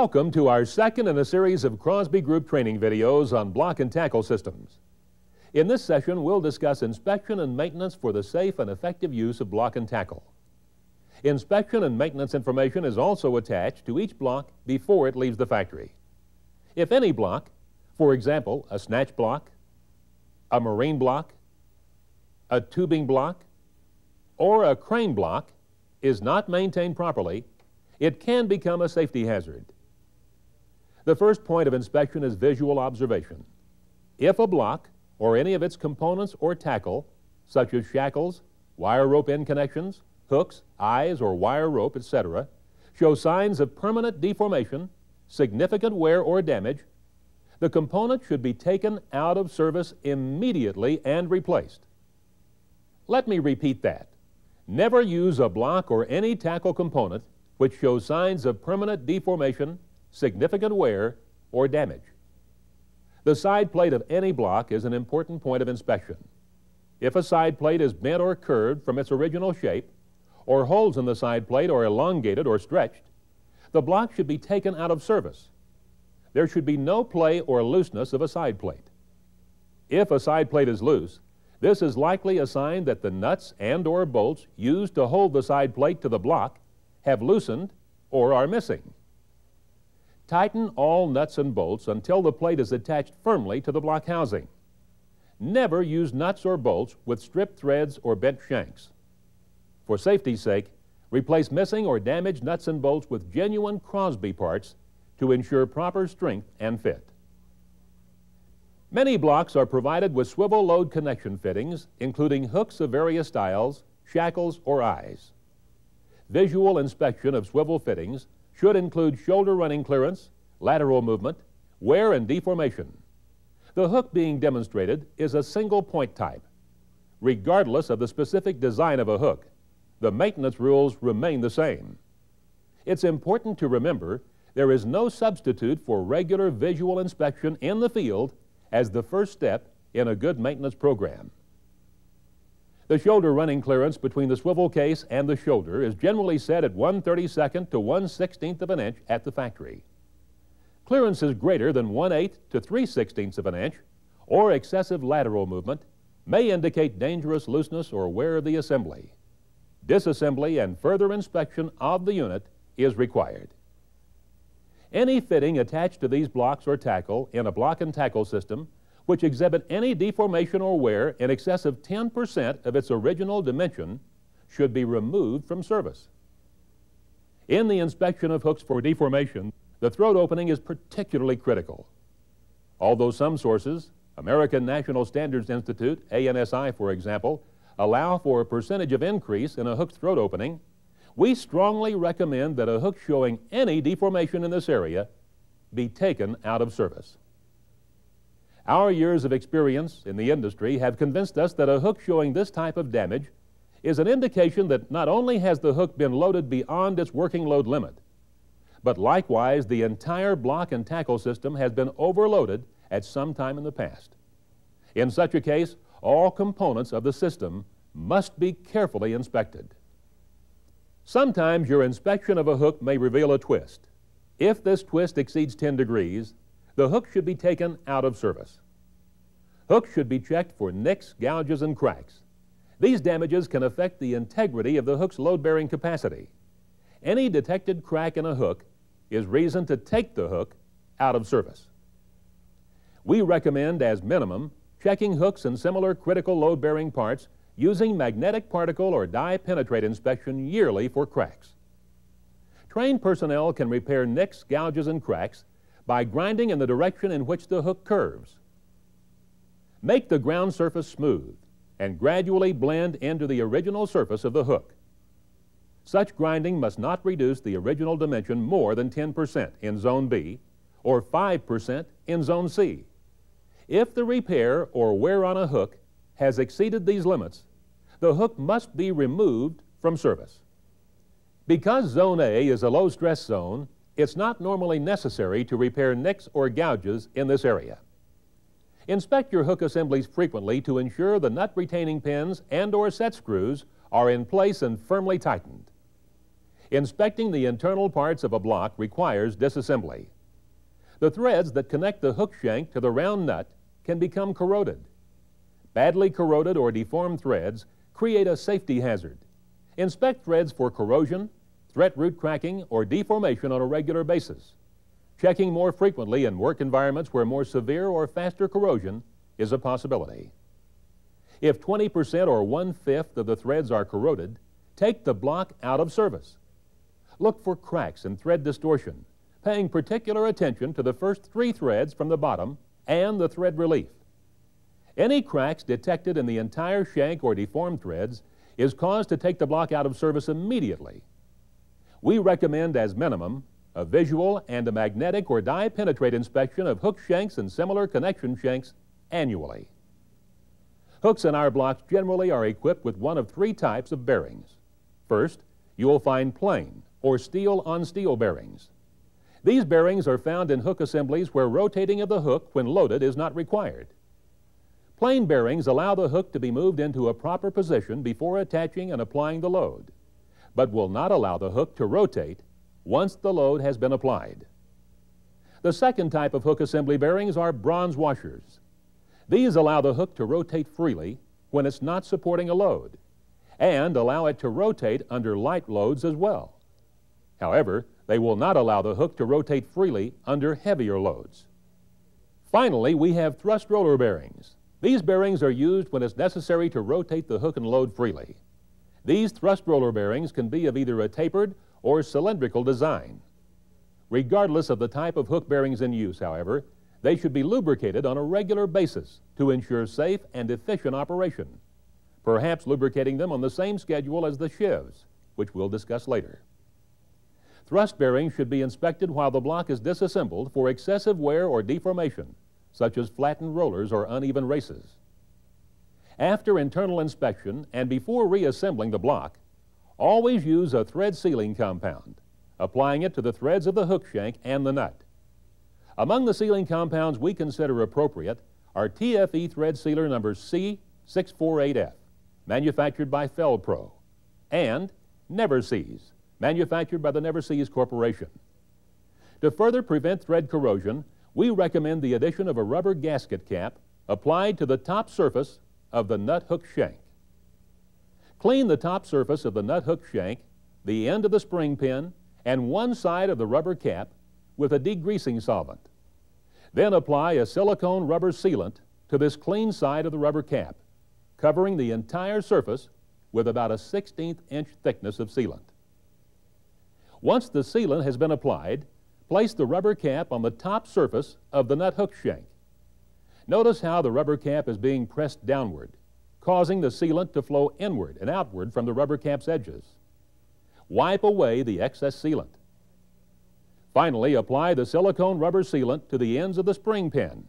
Welcome to our second in a series of Crosby Group training videos on block and tackle systems. In this session, we'll discuss inspection and maintenance for the safe and effective use of block and tackle. Inspection and maintenance information is also attached to each block before it leaves the factory. If any block, for example, a snatch block, a marine block, a tubing block, or a crane block, is not maintained properly, it can become a safety hazard. The first point of inspection is visual observation. If a block or any of its components or tackle, such as shackles, wire rope end connections, hooks, eyes, or wire rope, etc., show signs of permanent deformation, significant wear or damage, the component should be taken out of service immediately and replaced. Let me repeat that. Never use a block or any tackle component which shows signs of permanent deformation, significant wear, or damage. The side plate of any block is an important point of inspection. If a side plate is bent or curved from its original shape, or holes in the side plate are elongated or stretched, the block should be taken out of service. There should be no play or looseness of a side plate. If a side plate is loose, this is likely a sign that the nuts and or bolts used to hold the side plate to the block have loosened or are missing. Tighten all nuts and bolts until the plate is attached firmly to the block housing. Never use nuts or bolts with stripped threads or bent shanks. For safety's sake, replace missing or damaged nuts and bolts with genuine Crosby parts to ensure proper strength and fit. Many blocks are provided with swivel load connection fittings, including hooks of various styles, shackles, or eyes. Visual inspection of swivel fittings should include shoulder running clearance, lateral movement, wear and deformation. The hook being demonstrated is a single point type. Regardless of the specific design of a hook, the maintenance rules remain the same. It's important to remember there is no substitute for regular visual inspection in the field as the first step in a good maintenance program. The shoulder running clearance between the swivel case and the shoulder is generally set at 1 32nd to 1 16th of an inch at the factory. Clearance is greater than 1 8 to 3 16ths of an inch or excessive lateral movement may indicate dangerous looseness or wear of the assembly. Disassembly and further inspection of the unit is required. Any fitting attached to these blocks or tackle in a block and tackle system which exhibit any deformation or wear in excess of 10% of its original dimension should be removed from service. In the inspection of hooks for deformation, the throat opening is particularly critical. Although some sources, American National Standards Institute, ANSI for example, allow for a percentage of increase in a hook's throat opening, we strongly recommend that a hook showing any deformation in this area be taken out of service. Our years of experience in the industry have convinced us that a hook showing this type of damage is an indication that not only has the hook been loaded beyond its working load limit, but likewise the entire block and tackle system has been overloaded at some time in the past. In such a case, all components of the system must be carefully inspected. Sometimes your inspection of a hook may reveal a twist. If this twist exceeds 10 degrees, the hook should be taken out of service. Hooks should be checked for nicks, gouges, and cracks. These damages can affect the integrity of the hook's load-bearing capacity. Any detected crack in a hook is reason to take the hook out of service. We recommend, as minimum, checking hooks and similar critical load-bearing parts using magnetic particle or dye penetrant inspection yearly for cracks. Trained personnel can repair nicks, gouges, and cracks by grinding in the direction in which the hook curves. Make the ground surface smooth and gradually blend into the original surface of the hook. Such grinding must not reduce the original dimension more than 10% in Zone B or 5% in Zone C. If the repair or wear on a hook has exceeded these limits, the hook must be removed from service. Because Zone A is a low stress zone, it's not normally necessary to repair nicks or gouges in this area. Inspect your hook assemblies frequently to ensure the nut retaining pins and or set screws are in place and firmly tightened. Inspecting the internal parts of a block requires disassembly. The threads that connect the hook shank to the round nut can become corroded. Badly corroded or deformed threads create a safety hazard. Inspect threads for corrosion, thread root cracking, or deformation on a regular basis. Checking more frequently in work environments where more severe or faster corrosion is a possibility. If 20% or one-fifth of the threads are corroded, take the block out of service. Look for cracks and thread distortion, paying particular attention to the first three threads from the bottom and the thread relief. Any cracks detected in the entire shank or deformed threads is cause to take the block out of service immediately. We recommend as minimum a visual and a magnetic or dye penetrant inspection of hook shanks and similar connection shanks annually. Hooks in our blocks generally are equipped with one of three types of bearings. First, you will find plain or steel on steel bearings. These bearings are found in hook assemblies where rotating of the hook when loaded is not required. Plain bearings allow the hook to be moved into a proper position before attaching and applying the load, but will not allow the hook to rotate once the load has been applied. The second type of hook assembly bearings are bronze washers. These allow the hook to rotate freely when it's not supporting a load and allow it to rotate under light loads as well. However, they will not allow the hook to rotate freely under heavier loads. Finally, we have thrust roller bearings. These bearings are used when it's necessary to rotate the hook and load freely. These thrust roller bearings can be of either a tapered or cylindrical design. Regardless of the type of hook bearings in use, however, they should be lubricated on a regular basis to ensure safe and efficient operation, perhaps lubricating them on the same schedule as the sheaves, which we'll discuss later. Thrust bearings should be inspected while the block is disassembled for excessive wear or deformation, such as flattened rollers or uneven races. After internal inspection and before reassembling the block, always use a thread sealing compound, applying it to the threads of the hook shank and the nut. Among the sealing compounds we consider appropriate are TFE thread sealer number C648F, manufactured by Fel-Pro, and Never-Seez, manufactured by the Never-Seez Corporation. To further prevent thread corrosion, we recommend the addition of a rubber gasket cap applied to the top surface of the nut hook shank. Clean the top surface of the nut hook shank, the end of the spring pin, and one side of the rubber cap with a degreasing solvent. Then apply a silicone rubber sealant to this clean side of the rubber cap, covering the entire surface with about a 16th inch thickness of sealant. Once the sealant has been applied, place the rubber cap on the top surface of the nut hook shank. Notice how the rubber cap is being pressed downward, causing the sealant to flow inward and outward from the rubber cap's edges. Wipe away the excess sealant. Finally, apply the silicone rubber sealant to the ends of the spring pin.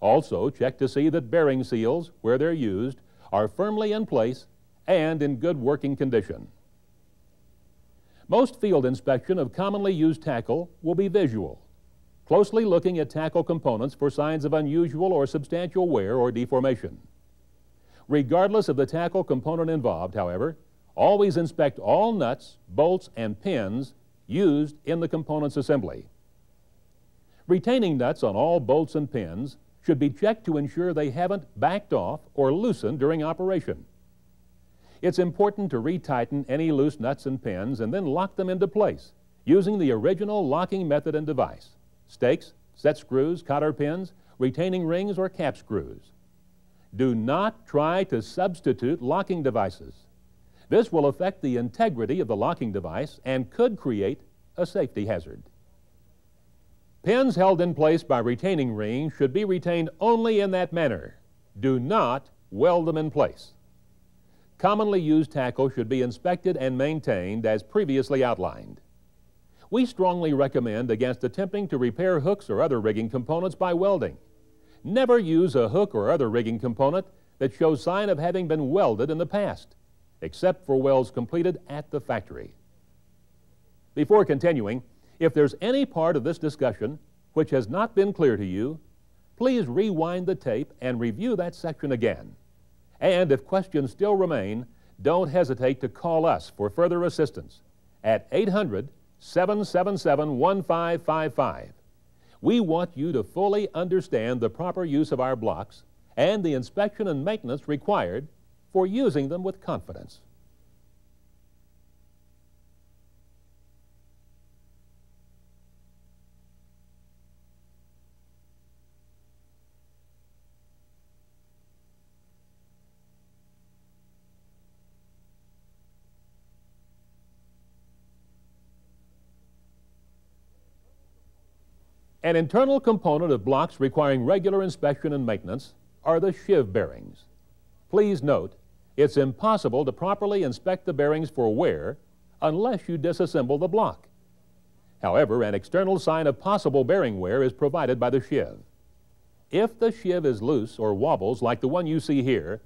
Also, check to see that bearing seals, where they're used, are firmly in place and in good working condition. Most field inspection of commonly used tackle will be visual, closely looking at tackle components for signs of unusual or substantial wear or deformation. Regardless of the tackle component involved, however, always inspect all nuts, bolts, and pins used in the component's assembly. Retaining nuts on all bolts and pins should be checked to ensure they haven't backed off or loosened during operation. It's important to retighten any loose nuts and pins and then lock them into place using the original locking method and device, stakes, set screws, cotter pins, retaining rings, or cap screws. Do not try to substitute locking devices. This will affect the integrity of the locking device and could create a safety hazard. Pins held in place by retaining rings should be retained only in that manner. Do not weld them in place. Commonly used tackle should be inspected and maintained as previously outlined. We strongly recommend against attempting to repair hooks or other rigging components by welding. Never use a hook or other rigging component that shows sign of having been welded in the past except for welds completed at the factory. Before continuing, if there's any part of this discussion which has not been clear to you, please rewind the tape and review that section again. And if questions still remain, don't hesitate to call us for further assistance at 800 777 1555. We want you to fully understand the proper use of our blocks and the inspection and maintenance required for using them with confidence. An internal component of blocks requiring regular inspection and maintenance are the sheave bearings. Please note, it's impossible to properly inspect the bearings for wear unless you disassemble the block. However, an external sign of possible bearing wear is provided by the sheave. If the sheave is loose or wobbles like the one you see here,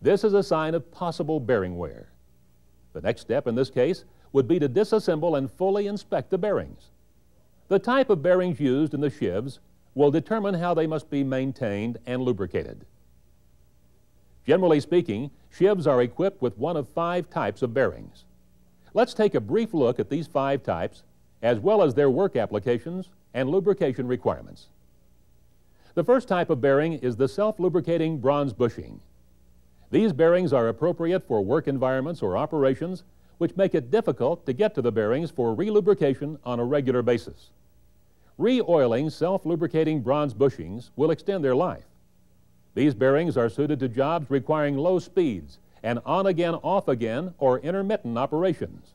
this is a sign of possible bearing wear. The next step in this case would be to disassemble and fully inspect the bearings. The type of bearings used in the sheaves will determine how they must be maintained and lubricated. Generally speaking, sheaves are equipped with one of five types of bearings. Let's take a brief look at these five types, as well as their work applications and lubrication requirements. The first type of bearing is the self-lubricating bronze bushing. These bearings are appropriate for work environments or operations which make it difficult to get to the bearings for relubrication on a regular basis. Re-oiling self-lubricating bronze bushings will extend their life. These bearings are suited to jobs requiring low speeds and on-again, off-again, or intermittent operations.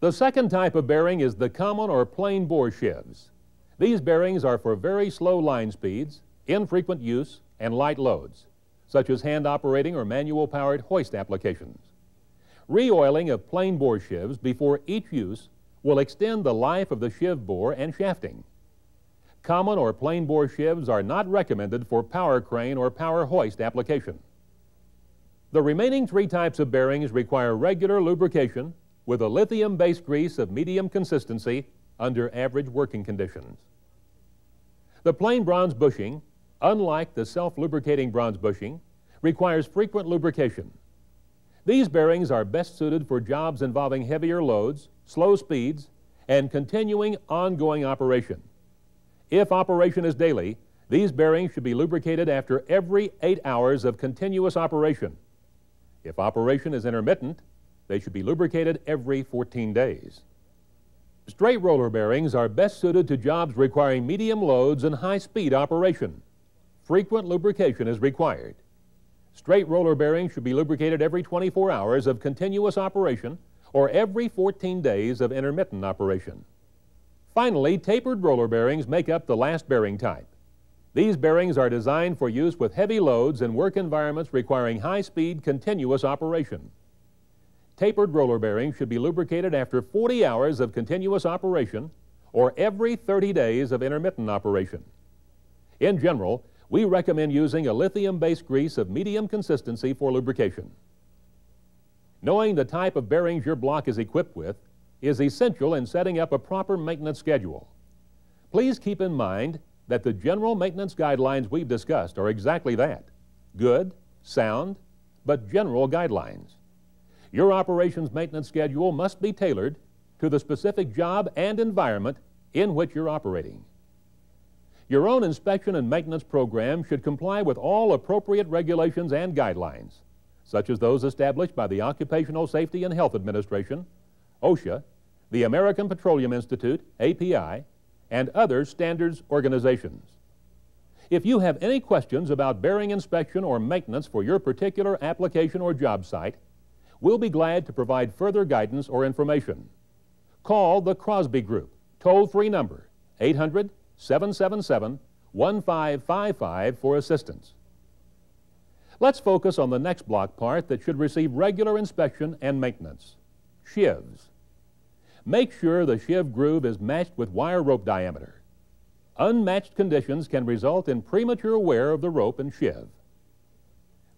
The second type of bearing is the common or plain bore sheaves. These bearings are for very slow line speeds, infrequent use, and light loads, such as hand operating or manual powered hoist applications. Re-oiling of plain bore sheaves before each use will extend the life of the sheave bore and shafting. Common or plain bore sheaves are not recommended for power crane or power hoist application. The remaining three types of bearings require regular lubrication with a lithium-based grease of medium consistency under average working conditions. The plain bronze bushing, unlike the self-lubricating bronze bushing, requires frequent lubrication these bearings are best suited for jobs involving heavier loads, slow speeds, and continuing ongoing operation. If operation is daily, these bearings should be lubricated after every eight hours of continuous operation. If operation is intermittent, they should be lubricated every 14 days. Straight roller bearings are best suited to jobs requiring medium loads and high speed operation. Frequent lubrication is required. Straight roller bearings should be lubricated every 24 hours of continuous operation or every 14 days of intermittent operation. Finally, tapered roller bearings make up the last bearing type. These bearings are designed for use with heavy loads and work environments requiring high-speed, continuous operation. Tapered roller bearings should be lubricated after 40 hours of continuous operation or every 30 days of intermittent operation. In general, we recommend using a lithium-based grease of medium consistency for lubrication. Knowing the type of bearings your block is equipped with is essential in setting up a proper maintenance schedule. Please keep in mind that the general maintenance guidelines we've discussed are exactly that, good, sound, but general guidelines. Your operations maintenance schedule must be tailored to the specific job and environment in which you're operating. Your own inspection and maintenance program should comply with all appropriate regulations and guidelines, such as those established by the Occupational Safety and Health Administration, OSHA, the American Petroleum Institute, API, and other standards organizations. If you have any questions about bearing inspection or maintenance for your particular application or job site, we'll be glad to provide further guidance or information. Call the Crosby Group, toll-free number 800 777 1555 for assistance. Let's focus on the next block part that should receive regular inspection and maintenance sheaves. Make sure the sheave groove is matched with wire rope diameter. Unmatched conditions can result in premature wear of the rope and sheave.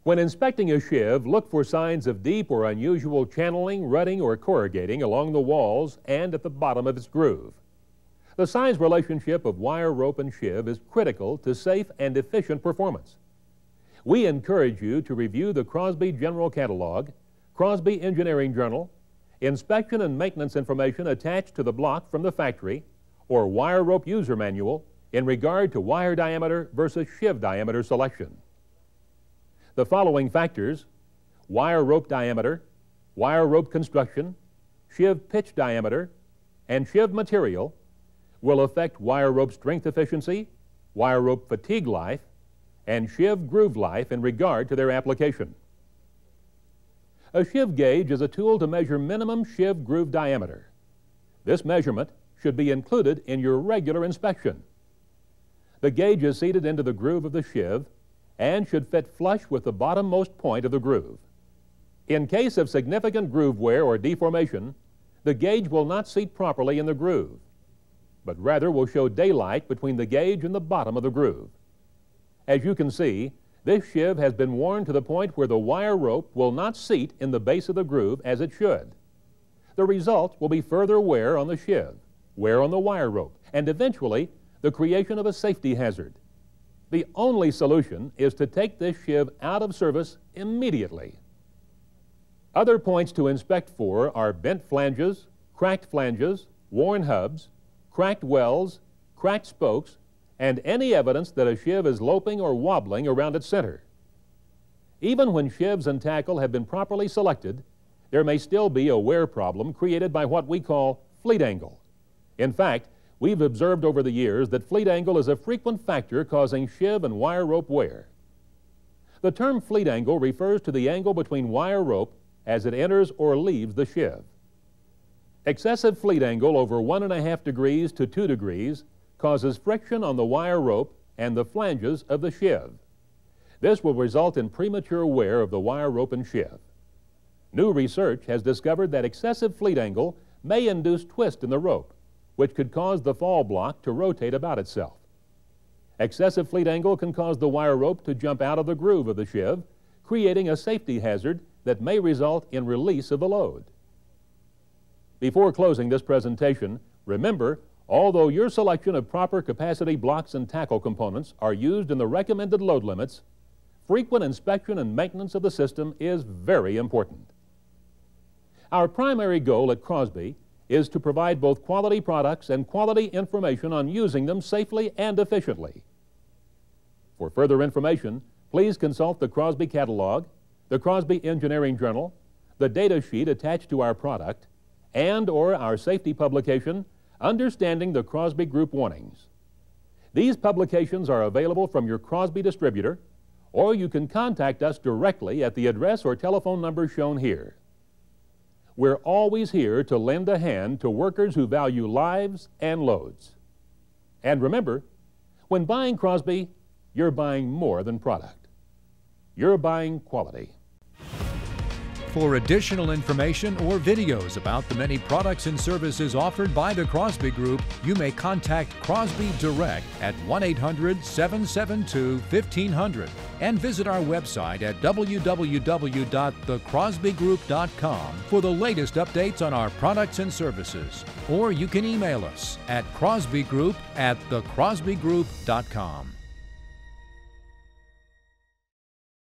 When inspecting a sheave, look for signs of deep or unusual channeling, rutting, or corrugating along the walls and at the bottom of its groove. The size relationship of wire, rope, and sheave is critical to safe and efficient performance. We encourage you to review the Crosby General Catalog, Crosby Engineering Journal, inspection and maintenance information attached to the block from the factory, or wire rope user manual in regard to wire diameter versus sheave diameter selection. The following factors, wire rope diameter, wire rope construction, sheave pitch diameter, and sheave material will affect wire rope strength efficiency, wire rope fatigue life, and sheave groove life in regard to their application. A sheave gauge is a tool to measure minimum sheave groove diameter. This measurement should be included in your regular inspection. The gauge is seated into the groove of the sheave and should fit flush with the bottommost point of the groove. In case of significant groove wear or deformation, the gauge will not seat properly in the groove, but rather will show daylight between the gauge and the bottom of the groove. As you can see, this sheave has been worn to the point where the wire rope will not seat in the base of the groove as it should. The result will be further wear on the sheave, wear on the wire rope, and eventually the creation of a safety hazard. The only solution is to take this sheave out of service immediately. Other points to inspect for are bent flanges, cracked flanges, worn hubs, cracked wells, cracked spokes, and any evidence that a sheave is loping or wobbling around its center. Even when sheaves and tackle have been properly selected, there may still be a wear problem created by what we call fleet angle. In fact, we've observed over the years that fleet angle is a frequent factor causing sheave and wire rope wear. The term fleet angle refers to the angle between wire rope as it enters or leaves the sheave. Excessive fleet angle over one and a half degrees to two degrees causes friction on the wire rope and the flanges of the sheave. This will result in premature wear of the wire rope and sheave. New research has discovered that excessive fleet angle may induce twist in the rope, which could cause the fall block to rotate about itself. Excessive fleet angle can cause the wire rope to jump out of the groove of the sheave, creating a safety hazard that may result in release of the load. Before closing this presentation, remember, although your selection of proper capacity blocks and tackle components are used in the recommended load limits, frequent inspection and maintenance of the system is very important. Our primary goal at Crosby is to provide both quality products and quality information on using them safely and efficiently. For further information, please consult the Crosby Catalog, the Crosby Engineering Journal, the data sheet attached to our product, and or our safety publication, Understanding the Crosby Group Warnings. These publications are available from your Crosby distributor, or you can contact us directly at the address or telephone number shown here. We're always here to lend a hand to workers who value lives and loads. And remember, when buying Crosby, you're buying more than product. You're buying quality. For additional information or videos about the many products and services offered by the Crosby Group, you may contact Crosby Direct at 1 800 772 1500 and visit our website at www.thecrosbygroup.com for the latest updates on our products and services. Or you can email us at crosbygroup at thecrosbygroup.com.